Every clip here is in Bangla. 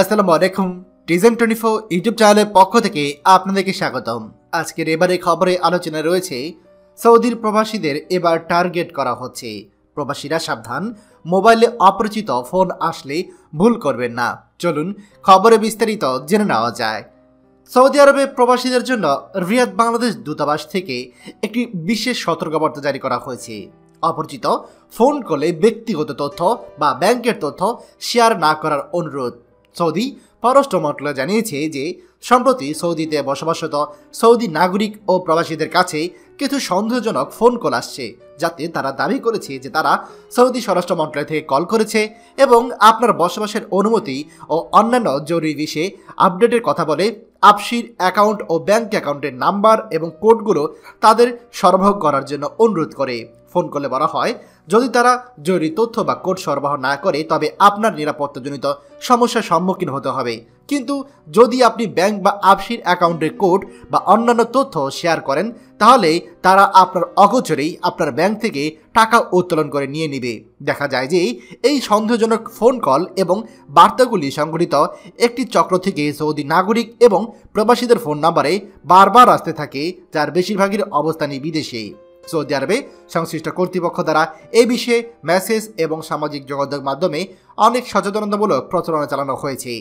আসসালামু আলাইকুম। টিজেন টোয়েন্টি ফোর ইউটিউব চ্যানেলের পক্ষ থেকে আপনাদেরকে স্বাগতম। আজকের এবারে খবরে আলোচনা রয়েছে, সৌদির প্রবাসীদের এবার টার্গেট করা হচ্ছে। প্রবাসীরা সাবধান, মোবাইলে অপরিচিত ফোন আসলে ভুল করবেন না। চলুন খবরে বিস্তারিত জেনে নেওয়া যায়। সৌদি আরবে প্রবাসীদের জন্য রিয়াদ বাংলাদেশ দূতাবাস থেকে একটি বিশেষ সতর্কবার্তা জারি করা হয়েছে। অপরিচিত ফোন কলে ব্যক্তিগত তথ্য বা ব্যাংকের তথ্য শেয়ার না করার অনুরোধ। সৌদি পররাষ্ট্র মন্ত্রণালয় জানিয়েছে যে সম্প্রতি সৌদিতে বসবাসরত সৌদি নাগরিক ও প্রবাসীদের কাছে কিছু সন্দেহজনক ফোন কল আসছে, যাতে তারা দাবি করেছে যে তারা সৌদি স্বরাষ্ট্র মন্ত্রণালয় থেকে কল করেছে এবং আপনার বসবাসের অনুমতি ও অন্যান্য জরুরি বিষয়ে আপডেটের কথা বলে আপসির অ্যাকাউন্ট ও ব্যাংক অ্যাকাউন্টের নাম্বার এবং কোডগুলো তাদের সরবরাহ করার জন্য অনুরোধ করে। ফোন করলে বলা হয়, যদি তারা জরুরি তথ্য বা কোড সরবরাহ না করে, তবে আপনার নিরাপত্তাজনিত সমস্যার সম্মুখীন হতে হবে। কিন্তু যদি আপনি ব্যাংক বা আপসির অ্যাকাউন্টের কোড বা অন্যান্য তথ্য শেয়ার করেন, তাহলে তারা আপনার অগোচরেই আপনার ব্যাংক থেকে টাকা উত্তোলন করে নিয়ে নেবে। দেখা যায় যে এই সন্দেহজনক ফোন কল এবং বার্তাগুলি সংঘটিত একটি চক্র থেকে সৌদি নাগরিক এবং প্রবাসীদের ফোন নাম্বারে বারবার আসতে থাকে, যার বেশিরভাগের অবস্থানই বিদেশে। সৌদি আরবে সংশ্লিষ্ট কর্তৃপক্ষ দ্বারা এ বিষয়ে মেসেজ এবং সামাজিক যোগাযোগ মাধ্যমে অনেক সচেতনতামূলক প্রচারণা চালানো হয়েছে।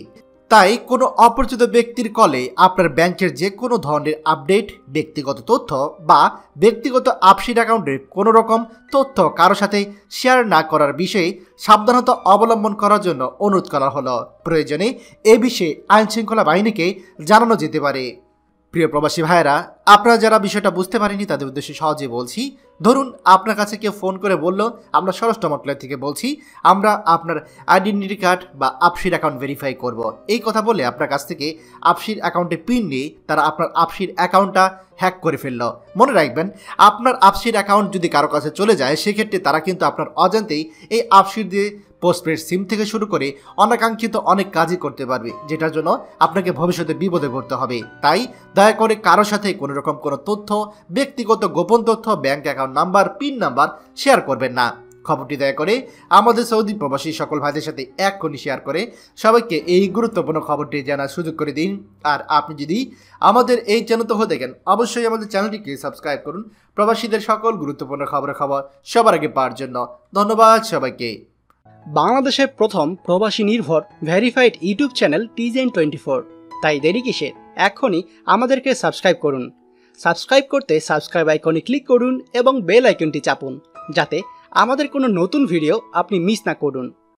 তাই কোনো অপরিচিত ব্যক্তির কলে আপনার ব্যাংকের যে কোনো ধরনের আপডেট, ব্যক্তিগত তথ্য বা ব্যক্তিগত আপসিট অ্যাকাউন্টের কোনো রকম তথ্য কারও সাথে শেয়ার না করার বিষয়ে সাবধানতা অবলম্বন করার জন্য অনুরোধ করা হলো। প্রয়োজনে এ বিষয়ে আইনশৃঙ্খলা বাহিনীকে জানানো যেতে পারে। প্রিয় প্রবাসী ভাইয়েরা আপনারা যারা বিষয়টা বুঝতে পারেনি তাদের উদ্দেশ্যে সহজে বলছি, ধরুন আপনার কাছে কেউ ফোন করে বলল, আমরা স্বরাষ্ট্র মন্ত্রণালয় থেকে বলছি, আমরা আপনার আইডেন্টিটি কার্ড বা আপসির অ্যাকাউন্ট ভেরিফাই করব। এই কথা বলে আপনার কাছ থেকে আপসির অ্যাকাউন্টে পিন নিয়ে তারা আপনার আপসির অ্যাকাউন্টটা হ্যাক করে ফেলল। মনে রাখবেন, আপনার আপসির অ্যাকাউন্ট যদি কারও কাছে চলে যায়, সেক্ষেত্রে তারা কিন্তু আপনার অজান্তেই এই আপসির দিয়ে পোস্টপেড সিম থেকে শুরু করে অনাকাঙ্ক্ষিত অনেক কাজই করতে পারবে, যেটার জন্য আপনাকে ভবিষ্যতে বিপদে পড়তে হবে। তাই দয়া করে কারও সাথে কোনো রকম কোনো তথ্য, ব্যক্তিগত গোপন তথ্য bank account number pin number share করবেন না। খবরটি দয়া করে আমাদের সৌদি প্রবাসী সকল ভাইদের সাথে এক্ষুনি শেয়ার করে সবাইকে এই গুরুত্বপূর্ণ খবরটি জানার সুযোগ করে দিন। আর আপনি যদি আমাদের এই চ্যানেল তো হয়ে দেখেন অবশ্যই আমাদের চ্যানেলটিকে সাবস্ক্রাইব করুন। প্রবাসীদের সকল গুরুত্বপূর্ণ খবরের খবর সবার আগে পাওয়ার জন্য ধন্যবাদ সবাইকে। বাংলাদেশের প্রথম প্রবাসী নির্ভর ভেরিফাইড ইউটিউব চ্যানেল টিজেন টোয়েন্টি ফোর তাই দেরি কিসের? এখনই আমাদেরকে সাবস্ক্রাইব করুন। সাবস্ক্রাইব করতে সাবস্ক্রাইব আইকনে ক্লিক করুন এবং বেল আইকনটি চাপুন, যাতে আমাদের কোনো নতুন ভিডিও আপনি মিস না করুন।